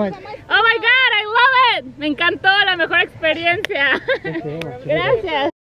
Oh my god, I love it. Me encantó, la mejor experiencia. Gracias.